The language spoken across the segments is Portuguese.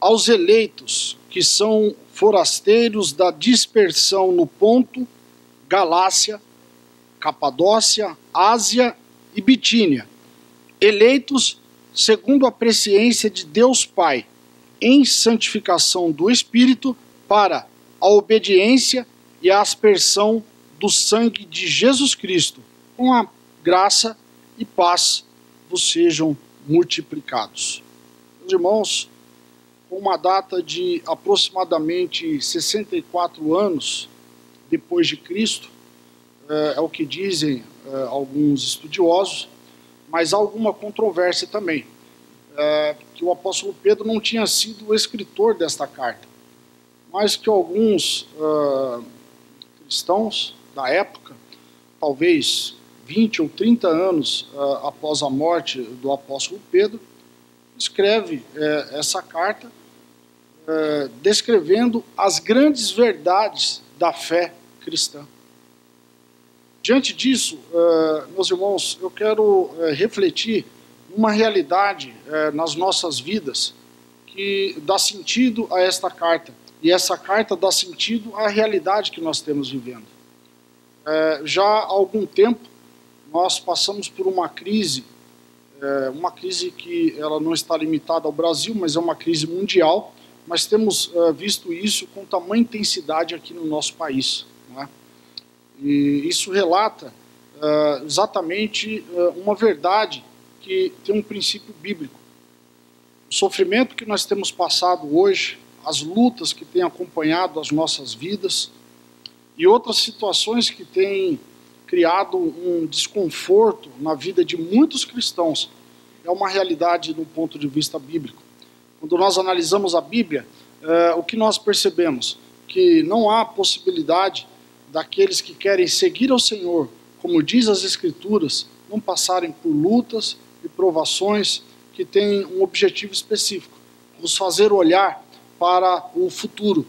aos eleitos que são forasteiros da dispersão no Ponto, Galácia, Capadócia, Ásia e Bitínia, eleitos segundo a presciência de Deus Pai, em santificação do Espírito, para a obediência e a aspersão do sangue de Jesus Cristo, com a graça e paz vos sejam multiplicados. Irmãos, uma data de aproximadamente 64 anos depois de Cristo, é, é o que dizem é, alguns estudiosos, mas há alguma controvérsia também, é, que o apóstolo Pedro não tinha sido o escritor desta carta, mas que alguns é, cristãos da época, talvez 20 ou 30 anos é, após a morte do apóstolo Pedro, escreve é, essa carta é, descrevendo as grandes verdades da fé cristã. Diante disso, é, meus irmãos, eu quero é, refletir numa realidade nas nossas vidas que dá sentido a esta carta. E essa carta dá sentido à realidade que nós temos vivendo. Já há algum tempo, nós passamos por uma crise uma crise que ela não está limitada ao Brasil, mas é uma crise mundial. Mas temos uh, visto isso com tamanha intensidade aqui no nosso país. É? E isso relata uh, exatamente uh, uma verdade que tem um princípio bíblico. O sofrimento que nós temos passado hoje, as lutas que têm acompanhado as nossas vidas e outras situações que têm criado um desconforto na vida de muitos cristãos é uma realidade do ponto de vista bíblico. Quando nós analisamos a Bíblia, é, o que nós percebemos? Que não há possibilidade daqueles que querem seguir ao Senhor, como diz as Escrituras, não passarem por lutas e provações que têm um objetivo específico, nos fazer olhar para o futuro,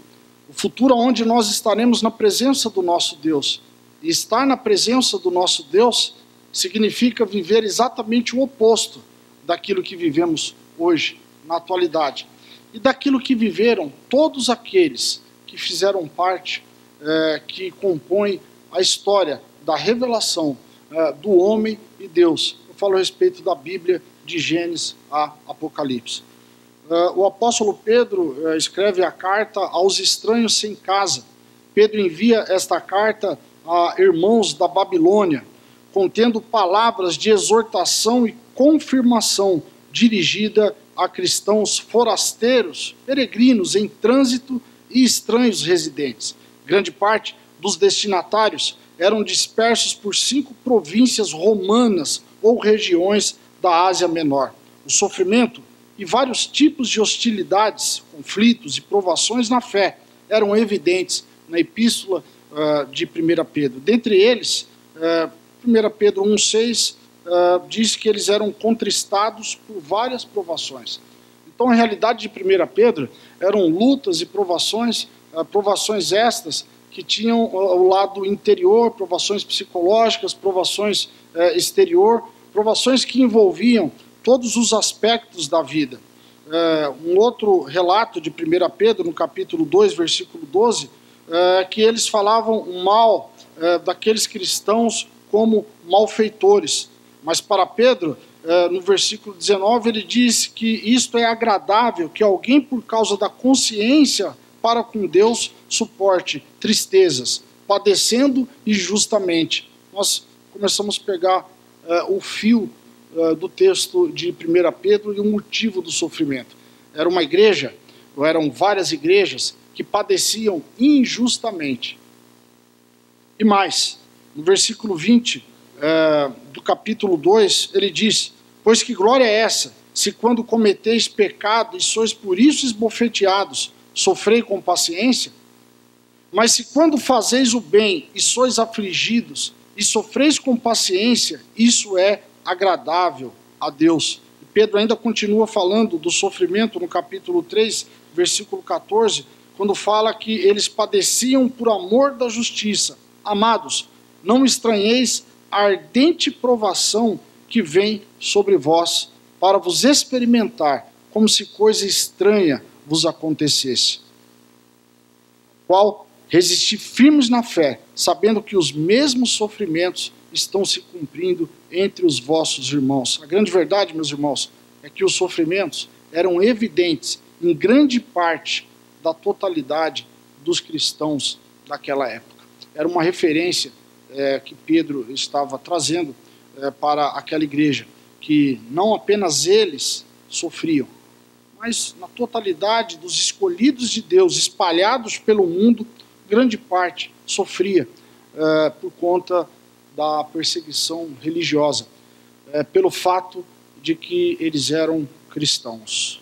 o futuro onde nós estaremos na presença do nosso Deus. E estar na presença do nosso Deus significa viver exatamente o oposto daquilo que vivemos hoje, na atualidade. E daquilo que viveram todos aqueles que fizeram parte, é, que compõem a história da revelação é, do homem e Deus. Eu falo a respeito da Bíblia, de Gênesis a Apocalipse. É, o apóstolo Pedro é, escreve a carta aos estranhos sem casa. Pedro envia esta carta a irmãos da Babilônia, contendo palavras de exortação e confirmação dirigida a cristãos forasteiros, peregrinos em trânsito e estranhos residentes. Grande parte dos destinatários eram dispersos por cinco províncias romanas ou regiões da Ásia Menor. O sofrimento e vários tipos de hostilidades, conflitos e provações na fé eram evidentes na epístola uh, de 1 Pedro. Dentre eles, uh, 1 Pedro 1,6 uh, que eles eram contristados por várias provações. Então, a realidade de 1 Pedro eram lutas e provações, uh, provações estas que tinham o lado interior, provações psicológicas, provações uh, exterior, provações que envolviam todos os aspectos da vida. Uh, um outro relato de 1 Pedro, no capítulo 2, versículo 12, uh, que eles falavam mal uh, daqueles cristãos como malfeitores. Mas para Pedro, eh, no versículo 19, ele diz que isto é agradável, que alguém, por causa da consciência para com Deus, suporte tristezas, padecendo injustamente. Nós começamos a pegar eh, o fio eh, do texto de 1 Pedro e o motivo do sofrimento. Era uma igreja, ou eram várias igrejas, que padeciam injustamente. E mais, no versículo 20 é, do capítulo 2, ele diz: Pois que glória é essa, se quando cometeis pecado e sois por isso esbofeteados, sofrei com paciência? Mas se quando fazeis o bem e sois afligidos e sofreis com paciência, isso é agradável a Deus. E Pedro ainda continua falando do sofrimento no capítulo 3, versículo 14, quando fala que eles padeciam por amor da justiça. Amados, não estranheis ardente provação que vem sobre vós, para vos experimentar, como se coisa estranha vos acontecesse. Qual resistir firmes na fé, sabendo que os mesmos sofrimentos estão se cumprindo entre os vossos irmãos. A grande verdade, meus irmãos, é que os sofrimentos eram evidentes em grande parte da totalidade dos cristãos daquela época. Era uma referência é, que Pedro estava trazendo é, para aquela igreja, que não apenas eles sofriam, mas na totalidade dos escolhidos de Deus, espalhados pelo mundo, grande parte sofria é, por conta da perseguição religiosa, é, pelo fato de que eles eram cristãos.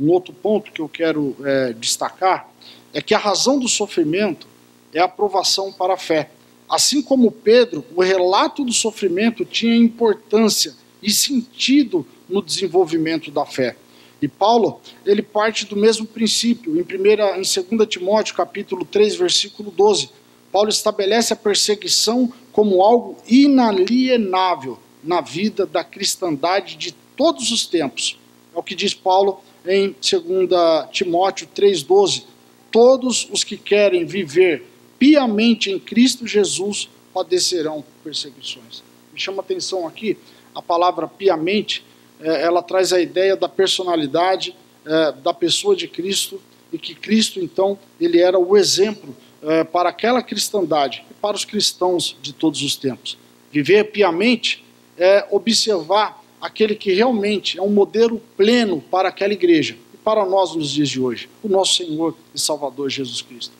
Um outro ponto que eu quero é, destacar é que a razão do sofrimento é a aprovação para a fé. Assim como Pedro, o relato do sofrimento tinha importância e sentido no desenvolvimento da fé. E Paulo, ele parte do mesmo princípio. Em, primeira, em 2 Timóteo, capítulo 3, versículo 12, Paulo estabelece a perseguição como algo inalienável na vida da cristandade de todos os tempos. É o que diz Paulo em 2 Timóteo 3,12. Todos os que querem viver piamente em Cristo Jesus padecerão perseguições. Me chama atenção aqui a palavra piamente, é, ela traz a ideia da personalidade é, da pessoa de Cristo e que Cristo, então, ele era o exemplo é, para aquela cristandade e para os cristãos de todos os tempos. Viver piamente é observar aquele que realmente é um modelo pleno para aquela igreja e para nós nos dias de hoje, o nosso Senhor e Salvador Jesus Cristo.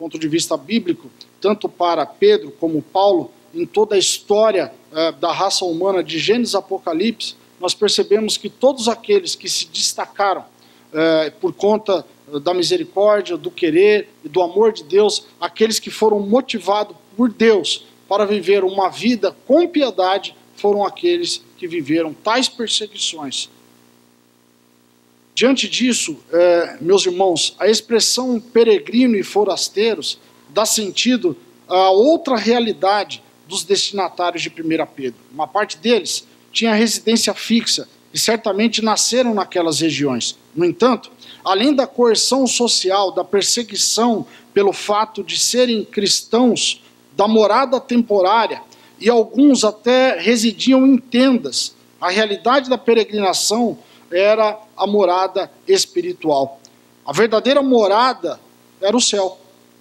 Ponto de vista bíblico, tanto para Pedro como Paulo, em toda a história é, da raça humana, de Gênesis Apocalipse, nós percebemos que todos aqueles que se destacaram é, por conta da misericórdia, do querer e do amor de Deus, aqueles que foram motivados por Deus para viver uma vida com piedade, foram aqueles que viveram tais perseguições. Diante disso, é, meus irmãos, a expressão peregrino e forasteiros dá sentido a outra realidade dos destinatários de 1 Pedro. Uma parte deles tinha residência fixa e certamente nasceram naquelas regiões. No entanto, além da coerção social, da perseguição pelo fato de serem cristãos, da morada temporária, e alguns até residiam em tendas, a realidade da peregrinação era a morada espiritual. A verdadeira morada era o céu.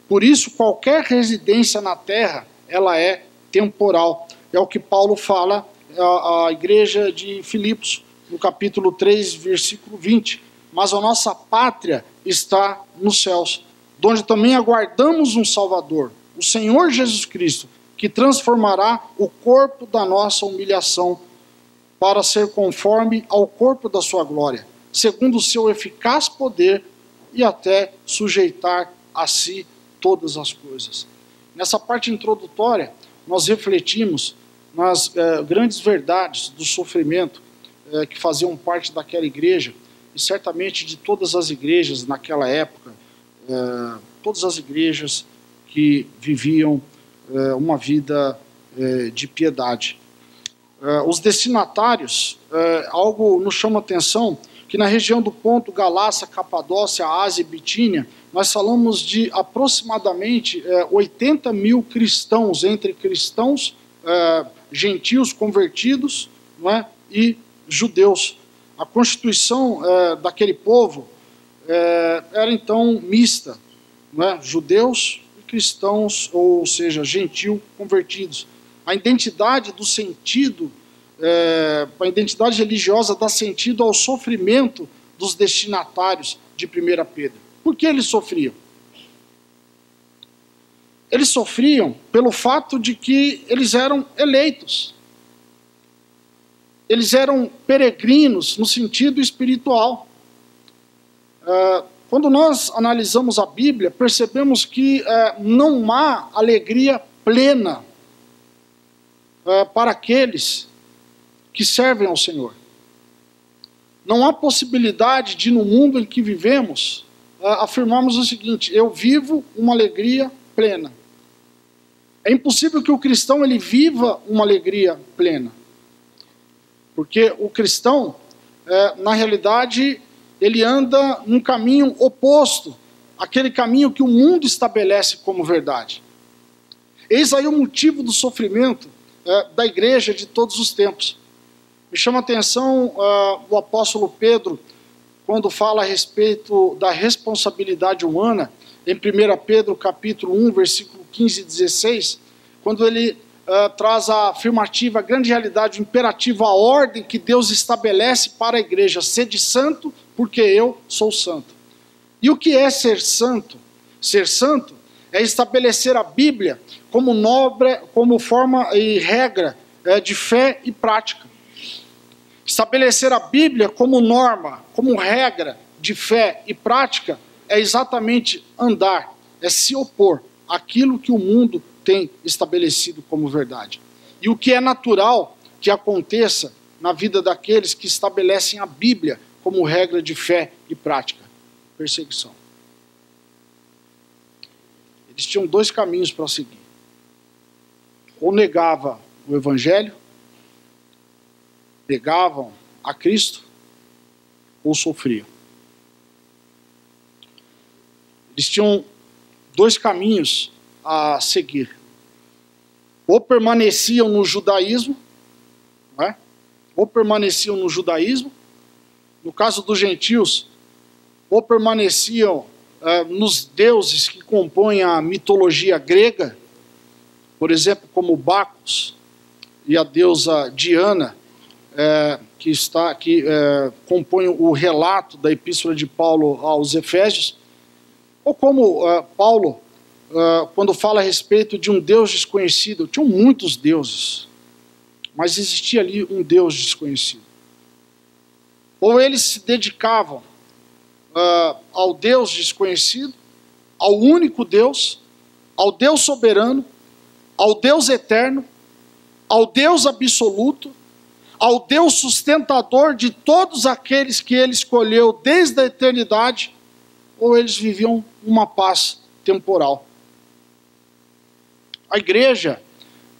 Por isso, qualquer residência na terra, ela é temporal. É o que Paulo fala à, igreja de Filipos, no capítulo 3, versículo 20 mas a nossa pátria está nos céus, onde também aguardamos um Salvador, o Senhor Jesus Cristo, que transformará o corpo da nossa humilhação para ser conforme ao corpo da sua glória, segundo o seu eficaz poder e até sujeitar a si todas as coisas. Nessa parte introdutória, nós refletimos nas eh, grandes verdades do sofrimento eh, que faziam parte daquela igreja e certamente de todas as igrejas naquela época, é, todas as igrejas que viviam é, uma vida é, de piedade. É, os destinatários, é, algo nos chama atenção, que na região do Ponto, Galácia, Capadócia, Ásia e Bitínia, nós falamos de aproximadamente 80 é, mil cristãos, entre cristãos, gentios convertidos é, e judeus a constituição daquele povo era então mista, é? judeus e cristãos, ou seja, gentil convertidos. A identidade do sentido, é, a identidade religiosa dá sentido ao sofrimento dos destinatários de 1 Pedro. Por que eles sofriam? Eles sofriam pelo fato de que eles eram eleitos eles eram peregrinos no sentido espiritual. É, quando nós analisamos a Bíblia, percebemos que é, não há alegria plena é, para aqueles que servem ao Senhor. Não há possibilidade de, no mundo em que vivemos, afirmarmos o seguinte: eu vivo uma alegria plena. É impossível que o cristão ele viva uma alegria plena. Porque o cristão, é, na realidade, ele anda num caminho oposto àquele caminho que o mundo estabelece como verdade. Eis aí o motivo do sofrimento é, da igreja de todos os tempos. Me chama a atenção uh, o apóstolo Pedro, quando fala a respeito da responsabilidade humana, em 1 Pedro capítulo 1, versículo 15 e 16, quando ele uh, traz a afirmativa, a grande realidade, o imperativo, a ordem que Deus estabelece para a igreja, sede santo, porque eu sou santo. E o que é ser santo? Ser santo é estabelecer a Bíblia como nobre, como forma e regra é, de fé e prática. Estabelecer a Bíblia como norma, como regra de fé e prática é exatamente andar, é se opor àquilo que o mundo tem estabelecido como verdade. E o que é natural que aconteça na vida daqueles que estabelecem a Bíblia como regra de fé e prática? Perseguição. Eles tinham dois caminhos para seguir. Ou negava o Evangelho, negavam a Cristo ou sofriam. Eles tinham dois caminhos a seguir. Ou permaneciam no judaísmo, é? ou permaneciam no judaísmo, no caso dos gentios, ou permaneciam é, nos deuses que compõem a mitologia grega, por exemplo, como Bacchus e a deusa Diana, é, que está que é, compõe o relato da epístola de Paulo aos Efésios, ou como é, Paulo, é, quando fala a respeito de um Deus desconhecido, tinham muitos deuses, mas existia ali um Deus desconhecido. Ou eles se dedicavam é, ao Deus desconhecido, ao único Deus, ao Deus soberano, ao Deus eterno, ao Deus absoluto, ao Deus sustentador de todos aqueles que ele escolheu desde a eternidade, ou eles viviam uma paz temporal. A igreja,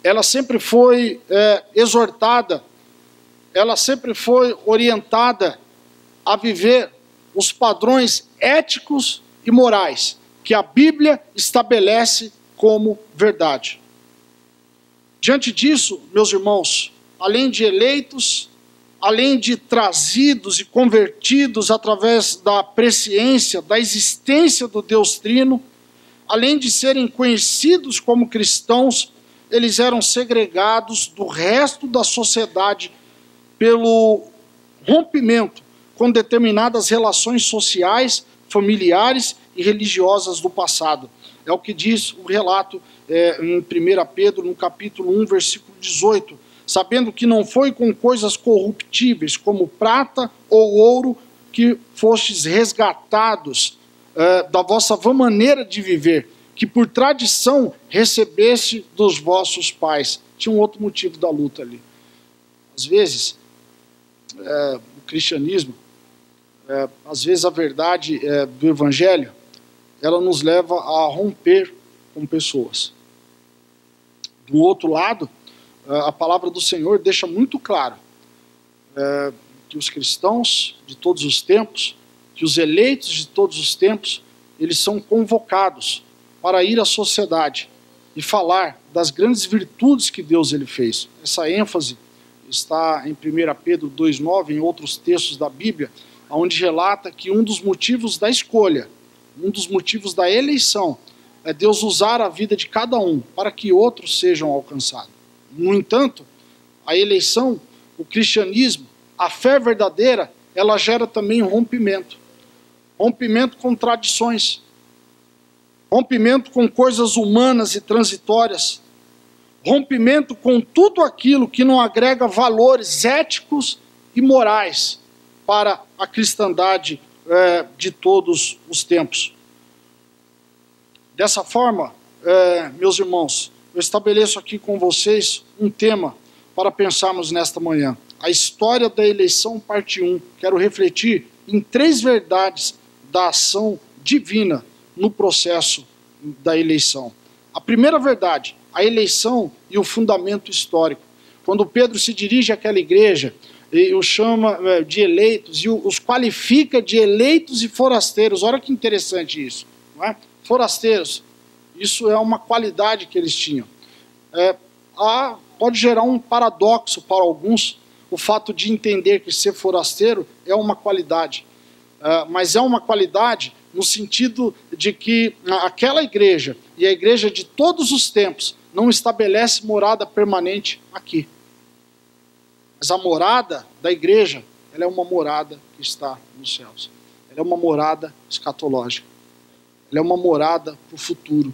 ela sempre foi é, exortada, ela sempre foi orientada a viver os padrões éticos e morais que a Bíblia estabelece como verdade. Diante disso, meus irmãos, além de eleitos, além de trazidos e convertidos através da presciência, da existência do Deus Trino, além de serem conhecidos como cristãos, eles eram segregados do resto da sociedade pelo rompimento com determinadas relações sociais, familiares e religiosas do passado. É o que diz o relato é, em 1 Pedro, no capítulo 1, versículo 18 sabendo que não foi com coisas corruptíveis, como prata ou ouro, que fostes resgatados uh, da vossa vã maneira de viver, que por tradição recebeste dos vossos pais. Tinha um outro motivo da luta ali. Às vezes, uh, o cristianismo, uh, às vezes a verdade do evangelho, ela nos leva a romper com pessoas. Do outro lado, a palavra do Senhor deixa muito claro é, que os cristãos de todos os tempos, que os eleitos de todos os tempos, eles são convocados para ir à sociedade e falar das grandes virtudes que Deus ele fez. Essa ênfase está em 1 Pedro 2,9, em outros textos da Bíblia, onde relata que um dos motivos da escolha, um dos motivos da eleição, é Deus usar a vida de cada um para que outros sejam alcançados. No entanto, a eleição, o cristianismo, a fé verdadeira, ela gera também rompimento. Rompimento com tradições. Rompimento com coisas humanas e transitórias. Rompimento com tudo aquilo que não agrega valores éticos e morais para a cristandade é, de todos os tempos. Dessa forma, é, meus irmãos, eu estabeleço aqui com vocês um tema para pensarmos nesta manhã. A história da eleição, parte 1. Quero refletir em três verdades da ação divina no processo da eleição. A primeira verdade, a eleição e o fundamento histórico. Quando Pedro se dirige àquela igreja, e os chama é, de eleitos e os qualifica de eleitos e forasteiros. Olha que interessante isso. Não é? Forasteiros, isso é uma qualidade que eles tinham. É, há, pode gerar um paradoxo para alguns o fato de entender que ser forasteiro é uma qualidade. É, mas é uma qualidade no sentido de que aquela igreja e a igreja de todos os tempos não estabelece morada permanente aqui. Mas a morada da igreja, ela é uma morada que está nos céus. Ela é uma morada escatológica. Ela é uma morada para o futuro.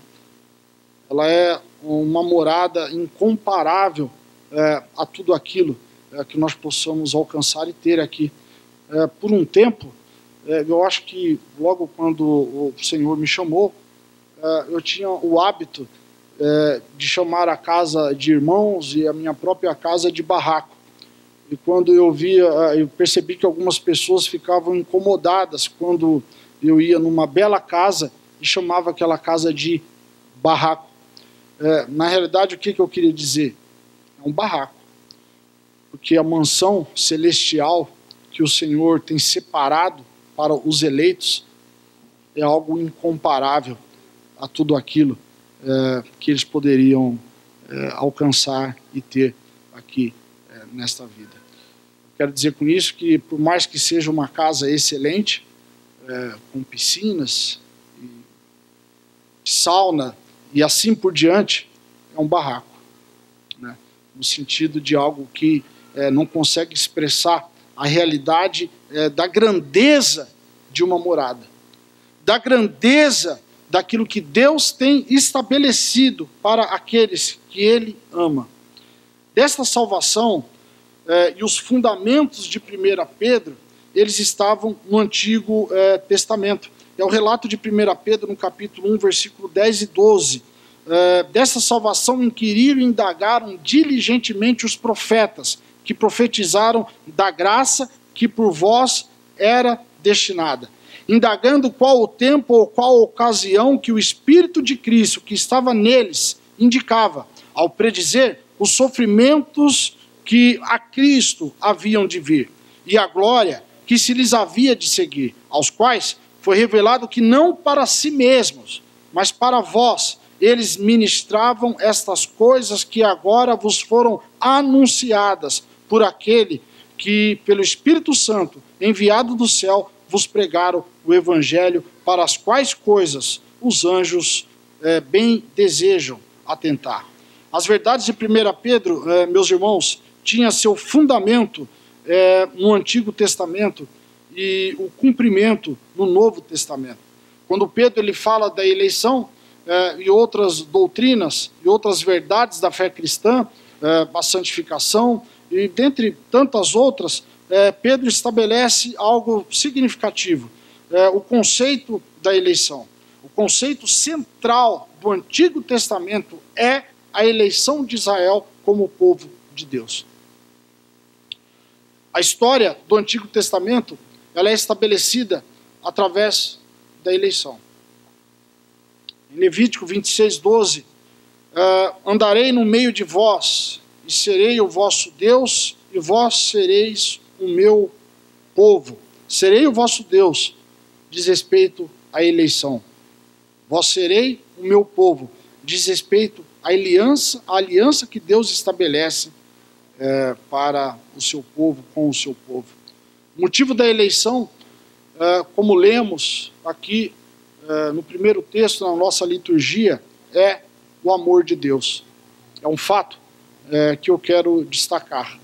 Ela é uma morada incomparável é, a tudo aquilo é, que nós possamos alcançar e ter aqui. É, por um tempo, é, eu acho que logo quando o Senhor me chamou, é, eu tinha o hábito é, de chamar a casa de irmãos e a minha própria casa de barraco. E quando eu via, eu percebi que algumas pessoas ficavam incomodadas quando eu ia numa bela casa e chamava aquela casa de barraco. É, na realidade, o que, que eu queria dizer? É um barraco. Porque a mansão celestial que o Senhor tem separado para os eleitos é algo incomparável a tudo aquilo é, que eles poderiam é, alcançar e ter aqui é, nesta vida. Quero dizer com isso que, por mais que seja uma casa excelente, é, com piscinas, sauna, e assim por diante, é um barraco. Né? No sentido de algo que é, não consegue expressar a realidade é, da grandeza de uma morada, da grandeza daquilo que Deus tem estabelecido para aqueles que Ele ama. Desta salvação é, e os fundamentos de 1 Pedro, eles estavam no Antigo é, Testamento. É o relato de 1 Pedro, no capítulo 1, versículo 10 e 12. É, dessa salvação inquiriram e indagaram diligentemente os profetas, que profetizaram da graça que por vós era destinada. Indagando qual o tempo ou qual a ocasião que o Espírito de Cristo que estava neles indicava, ao predizer os sofrimentos que a Cristo haviam de vir, e a glória que se lhes havia de seguir, aos quais foi revelado que não para si mesmos, mas para vós, eles ministravam estas coisas que agora vos foram anunciadas por aquele que, pelo Espírito Santo, enviado do céu, vos pregaram o Evangelho, para as quais coisas os anjos é, bem desejam atentar. As verdades de 1 Pedro, é, meus irmãos, tinha seu fundamento é, no Antigo Testamento e o cumprimento no Novo Testamento. Quando Pedro ele fala da eleição eh, e outras doutrinas e outras verdades da fé cristã, eh, a santificação e dentre tantas outras, eh, Pedro estabelece algo significativo: o conceito da eleição. O conceito central do Antigo Testamento é a eleição de Israel como povo de Deus. A história do Antigo Testamento ela é estabelecida através da eleição. Em Levítico 26, 12, uh, andarei no meio de vós, e serei o vosso Deus, e vós sereis o meu povo. Serei o vosso Deus, diz respeito à eleição. Vós serei o meu povo, diz respeito à aliança, à aliança que Deus estabelece eh, para o seu povo, com o seu povo. O motivo da eleição, é, como lemos aqui é, no primeiro texto na nossa liturgia, é o amor de Deus. É um fato é, que eu quero destacar.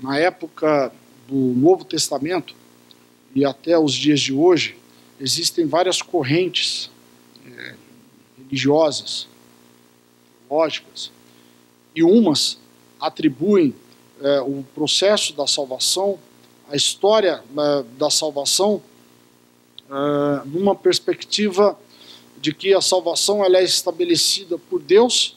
Na época do Novo Testamento e até os dias de hoje, existem várias correntes religiosas, lógicas, e umas atribuem é, o processo da salvação, a história é, da salvação, é, numa perspectiva de que a salvação ela é estabelecida por Deus,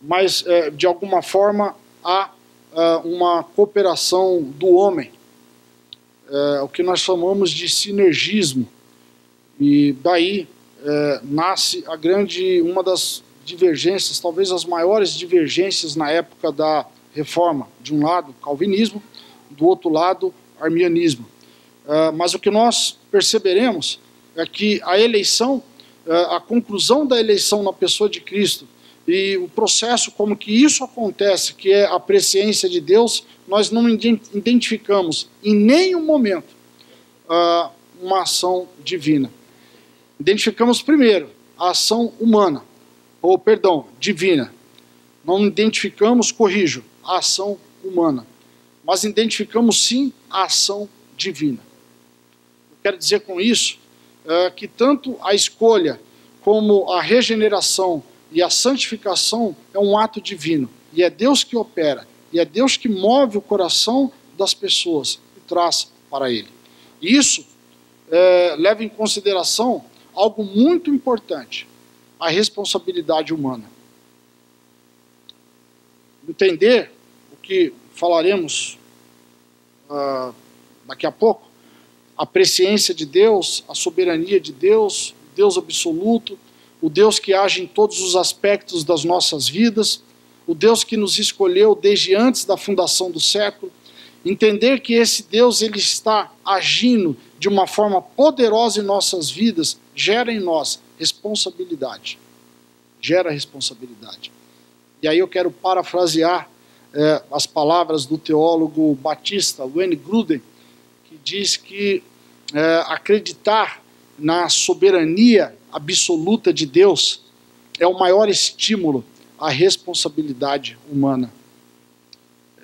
mas é, de alguma forma há é, uma cooperação do homem, é, o que nós chamamos de sinergismo, e daí nasce a grande, uma das divergências, talvez as maiores divergências na época da reforma. De um lado, calvinismo, do outro lado, armianismo. Uh, mas o que nós perceberemos é que a eleição, uh, a conclusão da eleição na pessoa de Cristo e o processo como que isso acontece, que é a presciência de Deus, nós não identificamos em nenhum momento uh, uma ação divina. Identificamos primeiro a ação humana, ou perdão, divina. Não identificamos, corrijo, a ação humana, mas identificamos sim a ação divina. Eu quero dizer com isso uh, que tanto a escolha como a regeneração e a santificação é um ato divino. E é Deus que opera. E é Deus que move o coração das pessoas e traz para Ele. E isso é, leva em consideração algo muito importante: a responsabilidade humana. Entender que falaremos uh, daqui a pouco, a presciência de Deus, a soberania de Deus, Deus absoluto, o Deus que age em todos os aspectos das nossas vidas, o Deus que nos escolheu desde antes da fundação do século, entender que esse Deus ele está agindo de uma forma poderosa em nossas vidas, gera em nós responsabilidade. Gera responsabilidade. E aí eu quero parafrasear é, as palavras do teólogo batista Wayne Gruden, que diz que é, acreditar na soberania absoluta de Deus é o maior estímulo à responsabilidade humana.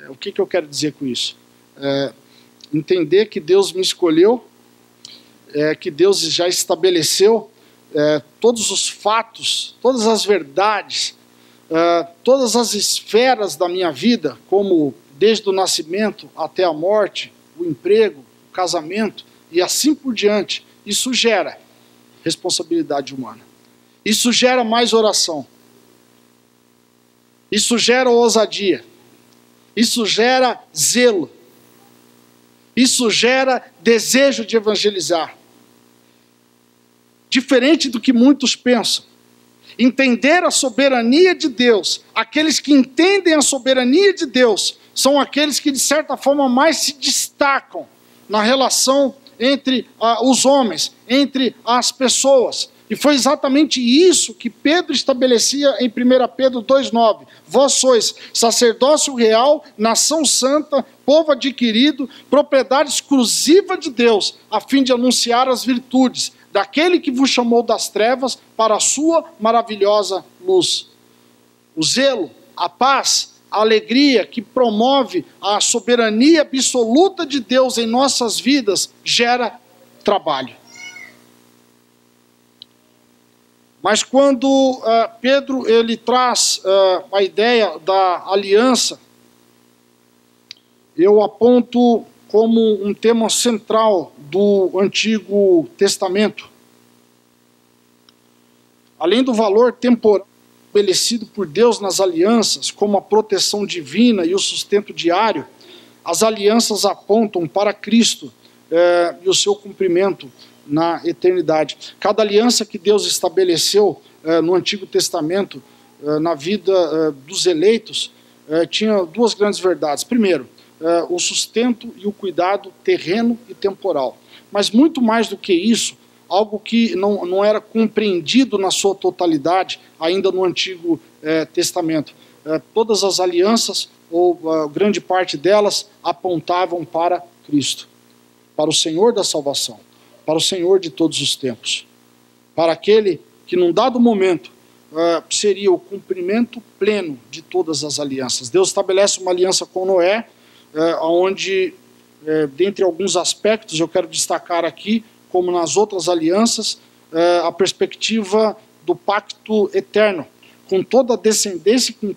É, o que, que eu quero dizer com isso? É, entender que Deus me escolheu, é, que Deus já estabeleceu é, todos os fatos, todas as verdades, é, todas as esferas da minha vida, como desde o nascimento até a morte, o emprego, o casamento e assim por diante. Isso gera responsabilidade humana. Isso gera mais oração. Isso gera ousadia. Isso gera zelo. Isso gera desejo de evangelizar. Diferente do que muitos pensam. Entender a soberania de Deus, aqueles que entendem a soberania de Deus, são aqueles que de certa forma mais se destacam na relação entre uh, os homens, entre as pessoas. E foi exatamente isso que Pedro estabelecia em 1 Pedro 2,9. Vós sois sacerdócio real, nação santa, povo adquirido, propriedade exclusiva de Deus, a fim de anunciar as virtudes daquele que vos chamou das trevas para a sua maravilhosa luz. O zelo, a paz, a alegria que promove a soberania absoluta de Deus em nossas vidas gera trabalho. Mas quando uh, Pedro ele traz uh, a ideia da aliança, eu aponto como um tema central do Antigo Testamento. Além do valor temporal estabelecido por Deus nas alianças, como a proteção divina e o sustento diário, as alianças apontam para Cristo eh, e o seu cumprimento na eternidade. Cada aliança que Deus estabeleceu eh, no Antigo Testamento, eh, na vida eh, dos eleitos, eh, tinha duas grandes verdades. Primeiro, eh, o sustento e o cuidado terreno e temporal. Mas muito mais do que isso, algo que não, não era compreendido na sua totalidade ainda no Antigo eh, Testamento. Eh, todas as alianças, ou uh, grande parte delas, apontavam para Cristo, para o Senhor da salvação, para o Senhor de todos os tempos, para aquele que, num dado momento, uh, seria o cumprimento pleno de todas as alianças. Deus estabelece uma aliança com Noé, uh, onde, uh, dentre alguns aspectos, eu quero destacar aqui como nas outras alianças, é, a perspectiva do pacto eterno, com toda a descendência, com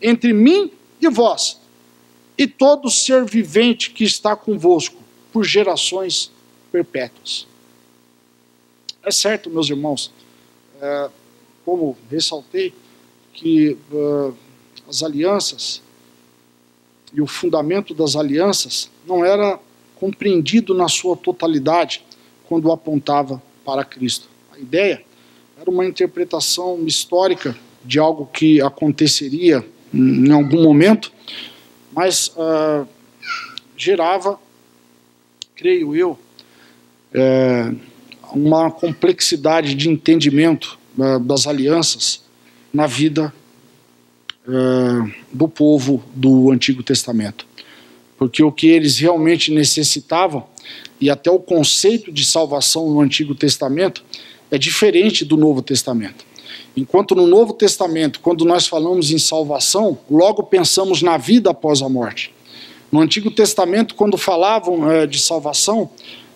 entre mim e vós, e todo ser vivente que está convosco, por gerações perpétuas. É certo, meus irmãos, é, como ressaltei, que uh, as alianças e o fundamento das alianças não era compreendido na sua totalidade quando apontava para Cristo. A ideia era uma interpretação histórica de algo que aconteceria em algum momento, mas uh, gerava, creio eu, é, uma complexidade de entendimento uh, das alianças na vida uh, do povo do Antigo Testamento. Porque o que eles realmente necessitavam, e até o conceito de salvação no Antigo Testamento, é diferente do Novo Testamento. Enquanto no Novo Testamento, quando nós falamos em salvação, logo pensamos na vida após a morte. No Antigo Testamento, quando falavam é, de salvação,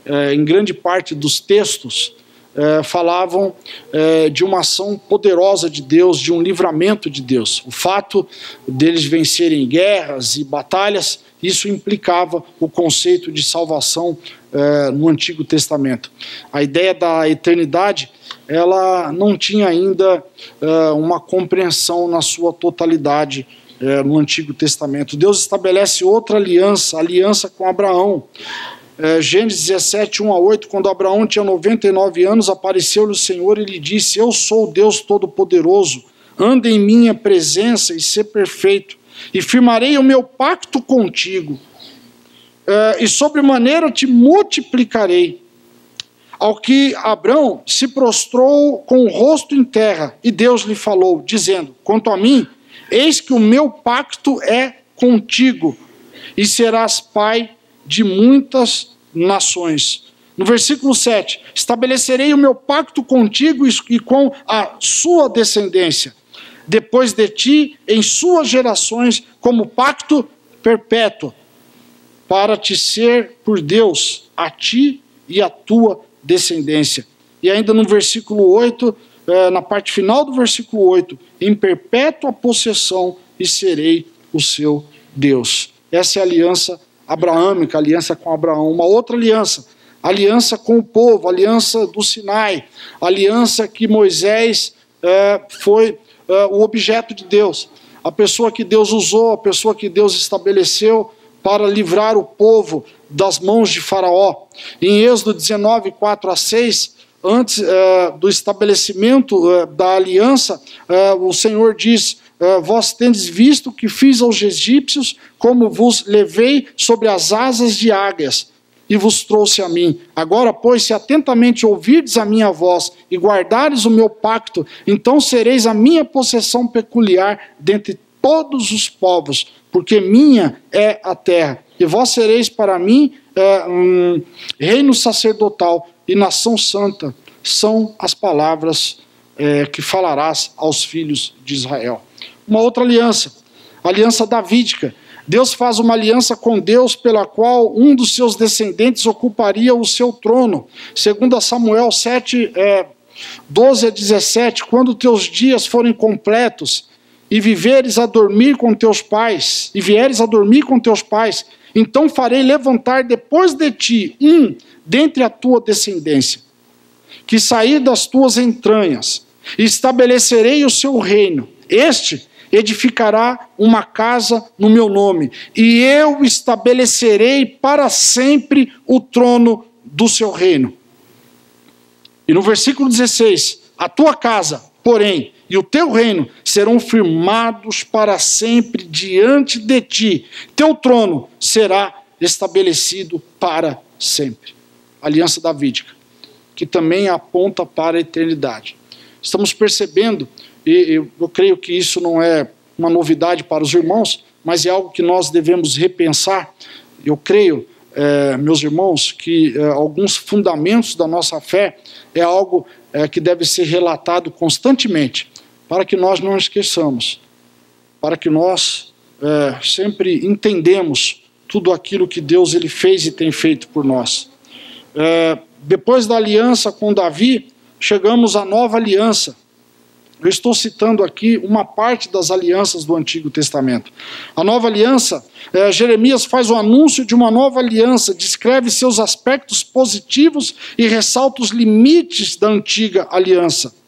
é, em grande parte dos textos, é, falavam é, de uma ação poderosa de Deus, de um livramento de Deus. O fato deles vencerem guerras e batalhas, isso implicava o conceito de salvação é, no Antigo Testamento. A ideia da eternidade, ela não tinha ainda é, uma compreensão na sua totalidade é, no Antigo Testamento. Deus estabelece outra aliança, aliança com Abraão é, Gênesis 17, 1 a 8, quando Abraão tinha 99 anos, apareceu-lhe o Senhor e lhe disse: Eu sou o Deus Todo-Poderoso, anda em minha presença e ser perfeito, e firmarei o meu pacto contigo, e sobremaneira te multiplicarei. Ao que Abraão se prostrou com o rosto em terra, e Deus lhe falou, dizendo: Quanto a mim, eis que o meu pacto é contigo, e serás pai de muitas nações. No versículo 7, estabelecerei o meu pacto contigo e com a sua descendência, depois de ti, em suas gerações, como pacto perpétuo, para te ser por Deus, a ti e a tua descendência. E ainda no versículo 8, eh, na parte final do versículo 8, em perpétua possessão e serei o seu Deus. Essa é a aliança abraâmica, aliança com Abraão, uma outra aliança, aliança com o povo, aliança do Sinai, aliança que Moisés é, foi é, o objeto de Deus, a pessoa que Deus usou, a pessoa que Deus estabeleceu para livrar o povo das mãos de Faraó. Em Êxodo 19, 4 a 6, antes é, do estabelecimento é, da aliança, é, o Senhor diz: Vós tendes visto que fiz aos egípcios, como vos levei sobre as asas de águias e vos trouxe a mim. Agora, pois, se atentamente ouvirdes a minha voz e guardares o meu pacto, então sereis a minha possessão peculiar dentre todos os povos, porque minha é a terra. E vós sereis para mim é, um reino sacerdotal e nação santa. São as palavras é, que falarás aos filhos de Israel. Uma outra aliança, aliança davídica. Deus faz uma aliança com Deus pela qual um dos seus descendentes ocuparia o seu trono. Segundo Samuel 7, é, 12 a 17, quando teus dias forem completos e viveres a dormir com teus pais, e vieres a dormir com teus pais, então farei levantar depois de ti um dentre a tua descendência, que sair das tuas entranhas, e estabelecerei o seu reino. Este edificará uma casa no meu nome, e eu estabelecerei para sempre o trono do seu reino. E no versículo 16: A tua casa, porém, e o teu reino serão firmados para sempre diante de ti. Teu trono será estabelecido para sempre. Aliança davídica, que também aponta para a eternidade. Estamos percebendo e eu, eu creio que isso não é uma novidade para os irmãos, mas é algo que nós devemos repensar. Eu creio, é, meus irmãos, que é, alguns fundamentos da nossa fé é algo é, que deve ser relatado constantemente, para que nós não esqueçamos, para que nós é, sempre entendemos tudo aquilo que Deus ele fez e tem feito por nós. É, depois da aliança com Davi, chegamos à nova aliança, Eu estou citando aqui uma parte das alianças do Antigo Testamento. A nova aliança, é, Jeremias faz o anúncio de uma nova aliança, descreve seus aspectos positivos e ressalta os limites da antiga aliança.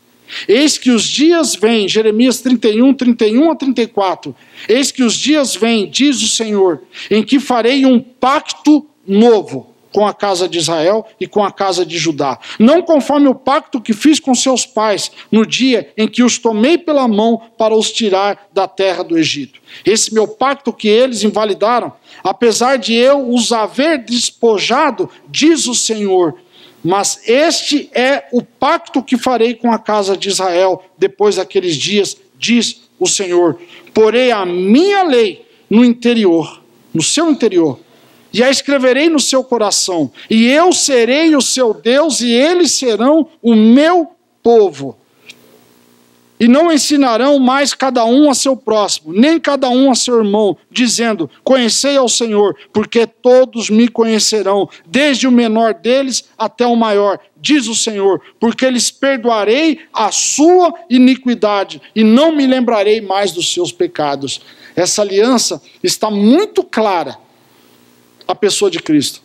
Eis que os dias vêm, Jeremias 31, 31 a 34. Eis que os dias vêm, diz o Senhor, em que farei um pacto novo com a casa de Israel e com a casa de Judá. Não conforme o pacto que fiz com seus pais no dia em que os tomei pela mão para os tirar da terra do Egito. Esse meu pacto que eles invalidaram, apesar de eu os haver despojado, diz o Senhor, mas este é o pacto que farei com a casa de Israel depois daqueles dias, diz o Senhor. Porei a minha lei no interior, no seu interior, e a escreverei no seu coração, e eu serei o seu Deus, e eles serão o meu povo e não ensinarão mais cada um a seu próximo, nem cada um a seu irmão, dizendo: Conhecei ao Senhor, porque todos me conhecerão, desde o menor deles até o maior, diz o Senhor, porque lhes perdoarei a sua iniquidade e não me lembrarei mais dos seus pecados. Essa aliança está muito clara a pessoa de Cristo.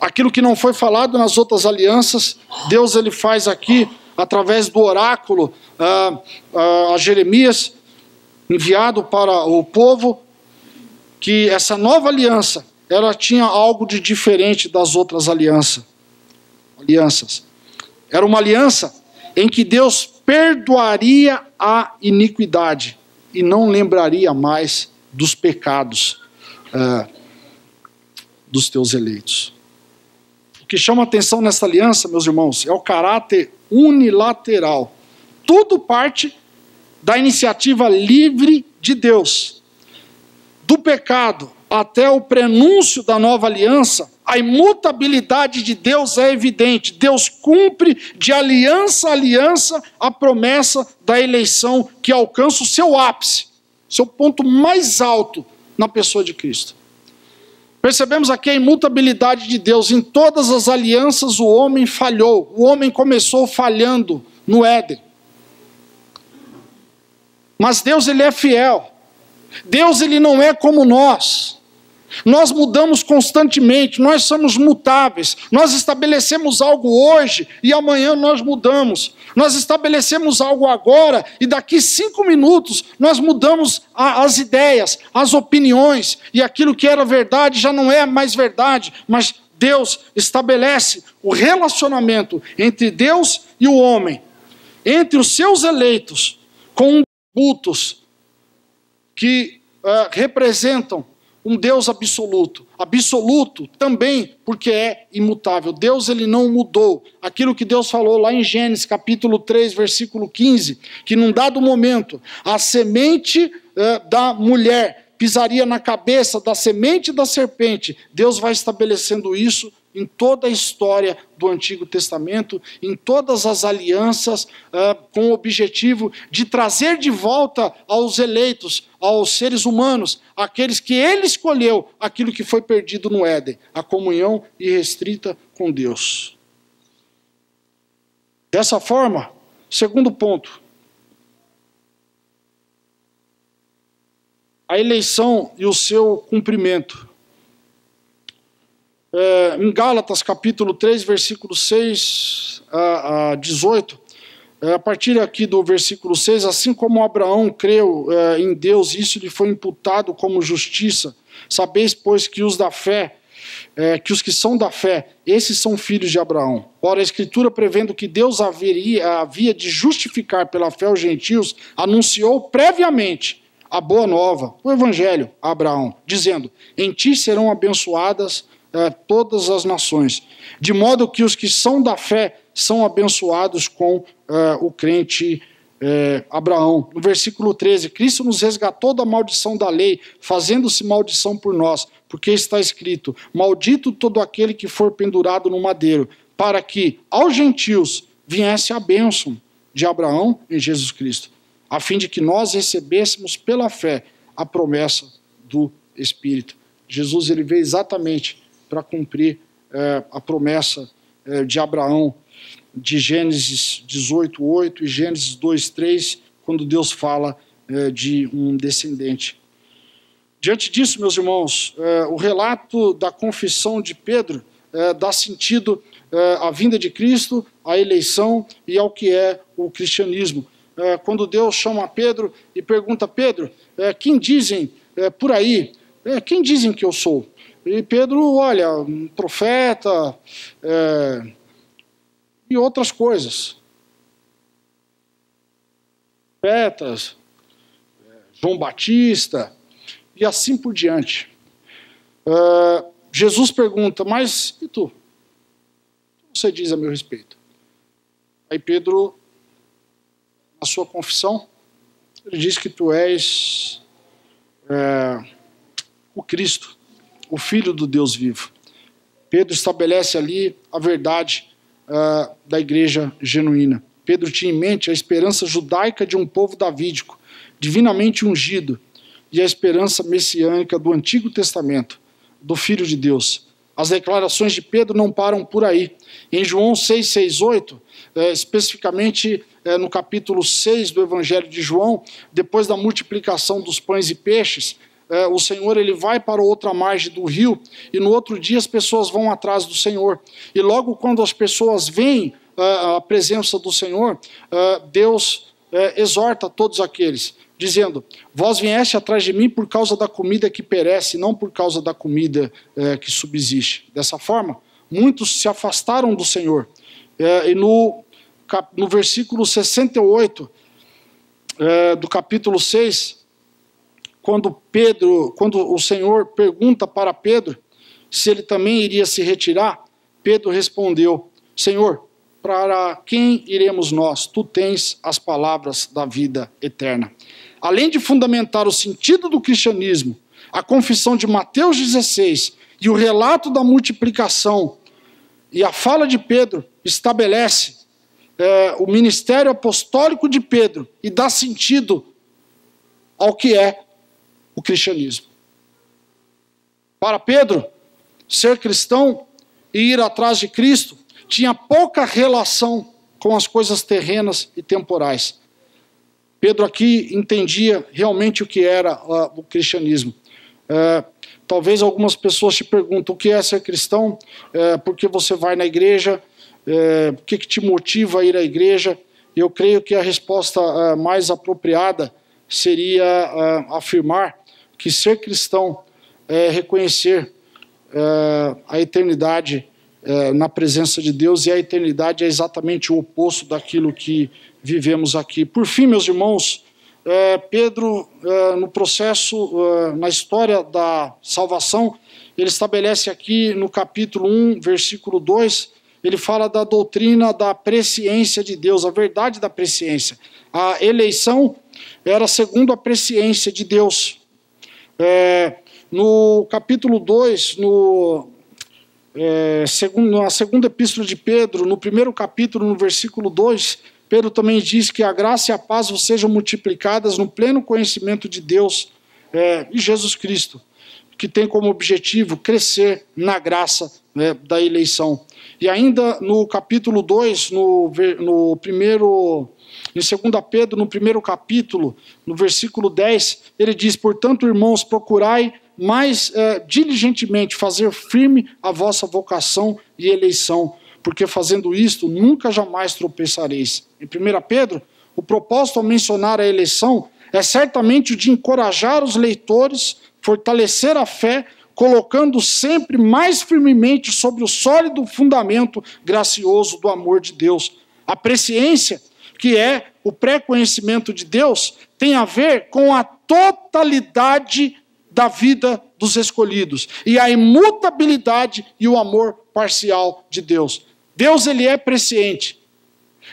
Aquilo que não foi falado nas outras alianças, Deus ele faz aqui através do oráculo ah, ah, a Jeremias, enviado para o povo, que essa nova aliança ela tinha algo de diferente das outras alianças. alianças. Era uma aliança em que Deus perdoaria a iniquidade e não lembraria mais dos pecados ah, dos teus eleitos. Que chama atenção nessa aliança, meus irmãos, é o caráter unilateral. Tudo parte da iniciativa livre de Deus. Do pecado até o prenúncio da nova aliança, a imutabilidade de Deus é evidente. Deus cumpre de aliança a aliança a promessa da eleição que alcança o seu ápice, seu ponto mais alto na pessoa de Cristo. Percebemos aqui a imutabilidade de Deus. Em todas as alianças o homem falhou. O homem começou falhando no Éden. Mas Deus ele é fiel. Deus ele não é como nós. Nós mudamos constantemente, nós somos mutáveis. Nós estabelecemos algo hoje e amanhã nós mudamos. Nós estabelecemos algo agora e daqui cinco minutos nós mudamos a, as ideias, as opiniões e aquilo que era verdade já não é mais verdade, mas Deus estabelece o relacionamento entre Deus e o homem, entre os seus eleitos, com cultos que uh, representam um Deus absoluto. Absoluto também porque é imutável. Deus ele não mudou. Aquilo que Deus falou lá em Gênesis capítulo 3, versículo 15, que num dado momento a semente uh, da mulher pisaria na cabeça da semente da serpente. Deus vai estabelecendo isso em toda a história do Antigo Testamento, em todas as alianças, uh, com o objetivo de trazer de volta aos eleitos, aos seres humanos, aqueles que ele escolheu, aquilo que foi perdido no Éden, a comunhão irrestrita com Deus. Dessa forma, segundo ponto, a eleição e o seu cumprimento é, em Gálatas capítulo 3, versículo 6 a, a 18, é, a partir aqui do versículo 6, assim como Abraão creu é, em Deus, isso lhe foi imputado como justiça. Sabeis, pois, que os da fé, é, que os que são da fé, esses são filhos de Abraão. Ora, a Escritura, prevendo que Deus haveria, havia de justificar pela fé os gentios, anunciou previamente a boa nova, o Evangelho, a Abraão, dizendo: Em ti serão abençoadas é, todas as nações, de modo que os que são da fé são abençoados com é, o crente é, Abraão. No versículo 13, Cristo nos resgatou da maldição da lei, fazendo-se maldição por nós, porque está escrito: Maldito todo aquele que for pendurado no madeiro, para que aos gentios viesse a bênção de Abraão em Jesus Cristo, a fim de que nós recebêssemos pela fé a promessa do Espírito. Jesus ele veio exatamente para cumprir é, a promessa é, de Abraão de Gênesis 18, 8 e Gênesis 2, 3, quando Deus fala é, de um descendente. Diante disso, meus irmãos, é, o relato da confissão de Pedro é, dá sentido é, à vinda de Cristo, à eleição e ao que é o cristianismo. É, quando Deus chama Pedro e pergunta: Pedro, é, quem dizem por aí, quem dizem que eu sou? E Pedro, olha, um profeta e outras coisas. Profetas, João Batista e assim por diante. Uh, Jesus pergunta, mas e tu? O que você diz a meu respeito? Aí Pedro, na sua confissão, ele diz que tu és é, o Cristo, o Filho do Deus vivo. Pedro estabelece ali a verdade uh, da igreja genuína. Pedro tinha em mente a esperança judaica de um povo davídico, divinamente ungido, e a esperança messiânica do Antigo Testamento, do Filho de Deus. As declarações de Pedro não param por aí. Em João 6, 6, 8, é, especificamente é, no capítulo 6 do Evangelho de João, depois da multiplicação dos pães e peixes, é, o Senhor ele vai para outra margem do rio e no outro dia as pessoas vão atrás do Senhor. E logo quando as pessoas veem é, a presença do Senhor, é, Deus é, exorta todos aqueles dizendo: Vós vieste atrás de mim por causa da comida que perece, não por causa da comida que subsiste. Dessa forma, muitos se afastaram do Senhor. E no, no versículo 68 é, do capítulo 6, quando Pedro, quando o Senhor pergunta para Pedro se ele também iria se retirar, Pedro respondeu: Senhor, para quem iremos nós? Tu tens as palavras da vida eterna além de fundamentar o sentido do cristianismo, a confissão de Mateus 16 e o relato da multiplicação e a fala de Pedro estabelece é, o ministério apostólico de Pedro e dá sentido ao que é o cristianismo. Para Pedro, ser cristão e ir atrás de Cristo tinha pouca relação com as coisas terrenas e temporais. Pedro aqui entendia realmente o que era uh, o cristianismo. Uh, talvez algumas pessoas te perguntam o que é ser cristão, uh, por que você vai na igreja, uh, o que, que, te motiva a ir à igreja. Eu creio que a resposta mais apropriada seria afirmar que ser cristão é reconhecer a eternidade na presença de Deus e a eternidade é exatamente o oposto daquilo que vivemos aqui. Por fim, meus irmãos, é, Pedro, é, no processo, é, na história da salvação, ele estabelece aqui no capítulo 1, versículo 2, ele fala da doutrina da presciência de Deus, a verdade da presciência. A eleição era segundo a presciência de Deus. É, no capítulo 2, no, é, segundo, na segunda epístola de Pedro, no primeiro capítulo, no versículo 2, Pedro também diz que a graça e a paz sejam multiplicadas no pleno conhecimento de Deus é, e Jesus Cristo, que tem como objetivo crescer na graça né, da eleição. E ainda no capítulo 2, no, no primeiro. Em 2 Pedro, no primeiro capítulo, no versículo 10, ele diz: Portanto, irmãos, procurai mais é, diligentemente fazer firme a vossa vocação e eleição, porque fazendo isto nunca jamais tropeçareis. Em 1 Pedro, o propósito ao mencionar a eleição é certamente o de encorajar os leitores, fortalecer a fé, colocando sempre mais firmemente sobre o sólido fundamento gracioso do amor de Deus. A presciência, que é o pré-conhecimento de Deus, tem a ver com a totalidade da vida dos escolhidos e a imutabilidade e o amor parcial de Deus. Deus ele é presciente.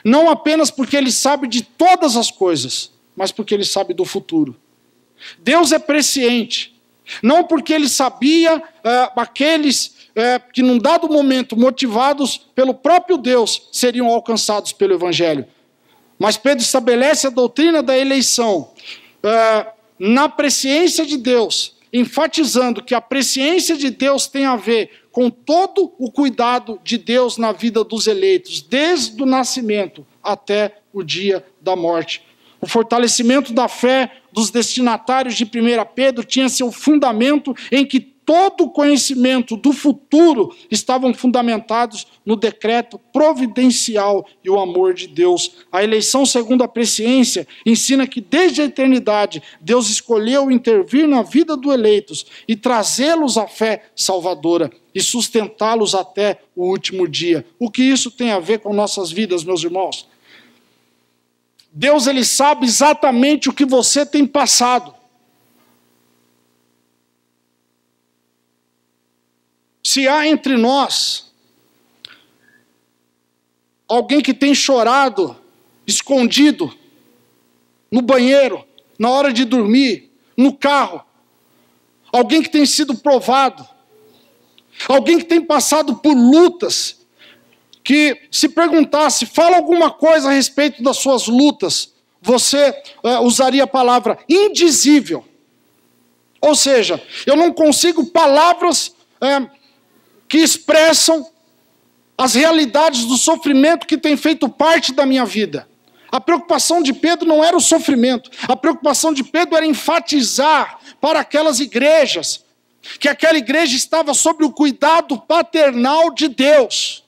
Não apenas porque ele sabe de todas as coisas, mas porque ele sabe do futuro. Deus é presciente. Não porque ele sabia uh, aqueles uh, que, num dado momento, motivados pelo próprio Deus, seriam alcançados pelo Evangelho. Mas Pedro estabelece a doutrina da eleição uh, na presciência de Deus enfatizando que a presciência de Deus tem a ver com todo o cuidado de Deus na vida dos eleitos, desde o nascimento até o dia da morte. O fortalecimento da fé dos destinatários de 1 Pedro tinha seu fundamento em que todo o conhecimento do futuro estavam fundamentados no decreto providencial e o amor de Deus. A eleição segundo a presciência ensina que desde a eternidade Deus escolheu intervir na vida dos eleitos e trazê-los à fé salvadora e sustentá-los até o último dia. O que isso tem a ver com nossas vidas, meus irmãos? Deus ele sabe exatamente o que você tem passado. Se há entre nós alguém que tem chorado escondido no banheiro, na hora de dormir, no carro, alguém que tem sido provado, alguém que tem passado por lutas, que se perguntasse, fala alguma coisa a respeito das suas lutas, você uh, usaria a palavra indizível. Ou seja, eu não consigo palavras uh, que expressam as realidades do sofrimento que tem feito parte da minha vida. A preocupação de Pedro não era o sofrimento, a preocupação de Pedro era enfatizar para aquelas igrejas que aquela igreja estava sob o cuidado paternal de Deus.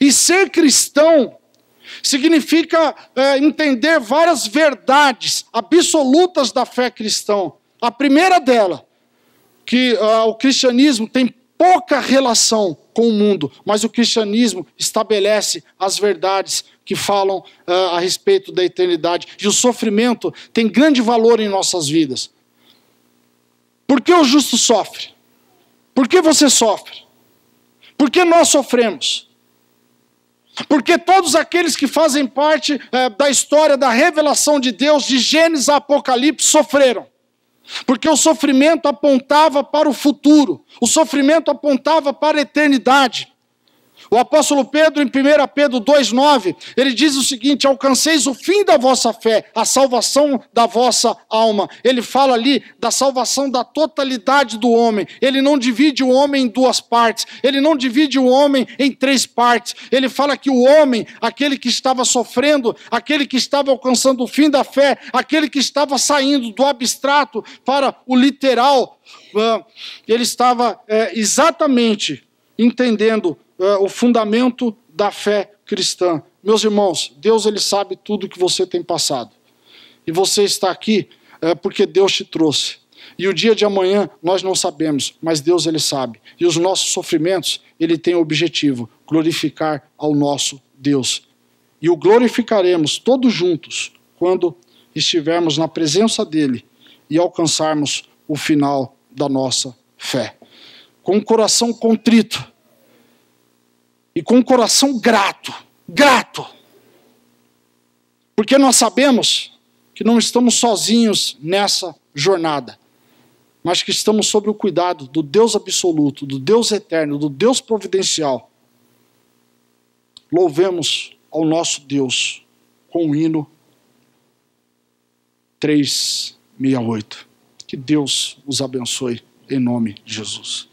E ser cristão significa é, entender várias verdades absolutas da fé cristã. A primeira dela, que uh, o cristianismo tem pouca relação com o mundo, mas o cristianismo estabelece as verdades que falam uh, a respeito da eternidade. E o sofrimento tem grande valor em nossas vidas. Por que o justo sofre? Por que você sofre? Por que nós sofremos? Porque todos aqueles que fazem parte uh, da história da revelação de Deus, de Gênesis a Apocalipse, sofreram. Porque o sofrimento apontava para o futuro, o sofrimento apontava para a eternidade. O apóstolo Pedro, em 1 Pedro 2,9, ele diz o seguinte: Alcanceis o fim da vossa fé, a salvação da vossa alma. Ele fala ali da salvação da totalidade do homem. Ele não divide o homem em duas partes, ele não divide o homem em três partes. Ele fala que o homem, aquele que estava sofrendo, aquele que estava alcançando o fim da fé, aquele que estava saindo do abstrato para o literal, ah, ele estava é, exatamente entendendo uh, o fundamento da fé cristã. Meus irmãos, Deus ele sabe tudo que você tem passado. E você está aqui uh, porque Deus te trouxe. E o dia de amanhã nós não sabemos, mas Deus ele sabe. E os nossos sofrimentos, ele tem o objetivo glorificar ao nosso Deus. E o glorificaremos todos juntos quando estivermos na presença dele e alcançarmos o final da nossa fé. Com o coração contrito, e com o coração grato, grato. Porque nós sabemos que não estamos sozinhos nessa jornada, mas que estamos sob o cuidado do Deus absoluto, do Deus eterno, do Deus providencial. Louvemos ao nosso Deus com o hino 368. Que Deus os abençoe em nome de Jesus.